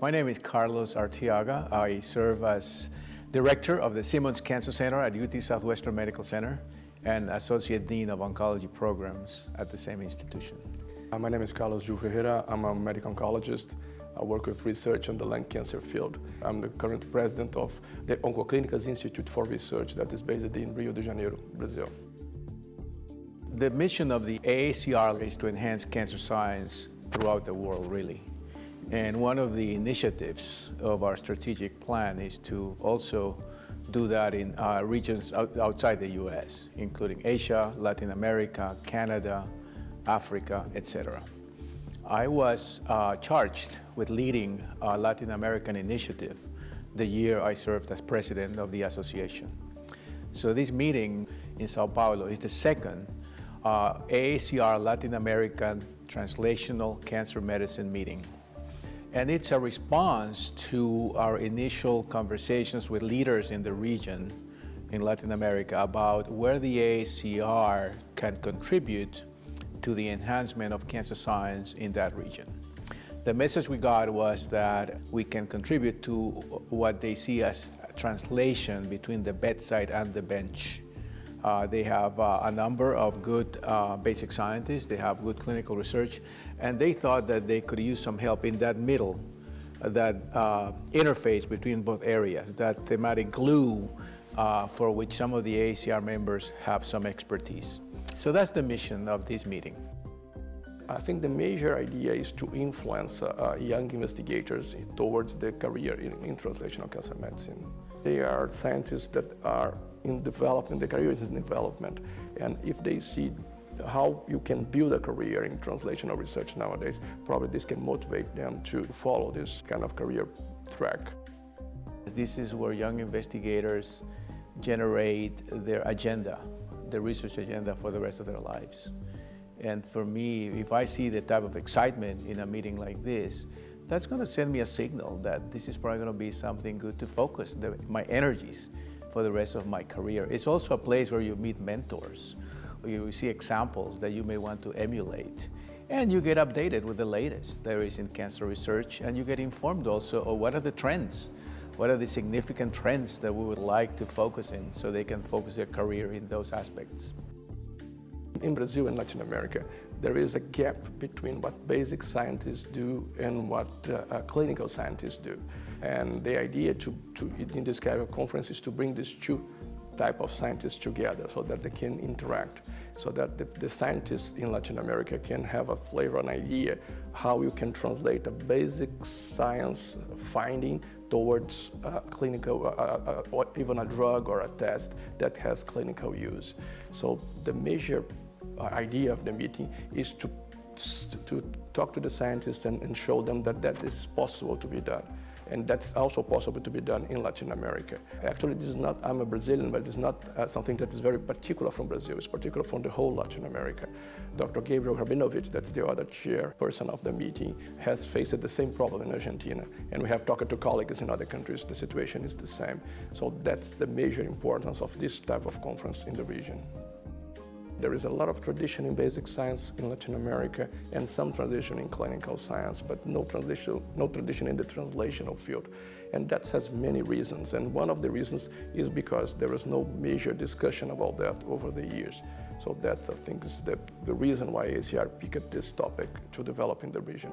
My name is Carlos Arteaga. I serve as Director of the Simmons Cancer Center at UT Southwestern Medical Center and Associate Dean of Oncology Programs at the same institution. Uh, my name is Carlos Gil Ferreira. I'm a medical oncologist. I work with research in the lung cancer field. I'm the current president of the Oncoclínicas Institute for Research that is based in Rio de Janeiro, Brazil. The mission of the AACR is to enhance cancer science throughout the world, really. And one of the initiatives of our strategic plan is to also do that in uh, regions out, outside the U.S., including Asia, Latin America, Canada, Africa, etc. I was uh, charged with leading a Latin American initiative the year I served as president of the association. So this meeting in Sao Paulo is the second uh, AACR Latin American Translational Cancer Medicine meeting. And it's a response to our initial conversations with leaders in the region in Latin America about where the AACR can contribute to the enhancement of cancer science in that region. The message we got was that we can contribute to what they see as translation between the bedside and the bench. Uh, they have uh, a number of good uh, basic scientists, they have good clinical research, and they thought that they could use some help in that middle, that uh, interface between both areas, that thematic glue uh, for which some of the AACR members have some expertise. So that's the mission of this meeting. I think the major idea is to influence uh, young investigators towards the career in, in translational cancer medicine. They are scientists that are in development, the career is in development. And if they see how you can build a career in translational research nowadays, probably this can motivate them to follow this kind of career track. This is where young investigators generate their agenda, the research agenda for the rest of their lives. And for me, if I see the type of excitement in a meeting like this, that's going to send me a signal that this is probably going to be something good to focus the, my energies for the rest of my career. It's also a place where you meet mentors, where you see examples that you may want to emulate. And you get updated with the latest there is in cancer research, and you get informed also of what are the trends, what are the significant trends that we would like to focus in so they can focus their career in those aspects. In Brazil and Latin America, there is a gap between what basic scientists do and what uh, uh, clinical scientists do. And the idea to, to, in this kind of conference is to bring these two type of scientists together so that they can interact, so that the, the, scientists in Latin America can have a flavor, an idea how you can translate a basic science finding towards a clinical, uh, uh, or even a drug or a test that has clinical use. So the major uh, idea of the meeting is to, to talk to the scientists and, and show them that that is possible to be done and that's also possible to be done in Latin America. Actually, this is not, I'm a Brazilian, but it's not uh, something that is very particular from Brazil. It's particular from the whole Latin America. Dr. Gabriel Rabinovich, that's the other chairperson of the meeting, has faced the same problem in Argentina. And we have talked to colleagues in other countries, the situation is the same. So that's the major importance of this type of conference in the region. There is a lot of tradition in basic science in Latin America and some tradition in clinical science, but no tradition, no tradition in the translational field. And that has many reasons. And one of the reasons is because there is no major discussion about that over the years. So that, I think, is the, the reason why ACR picked this topic to develop in the region.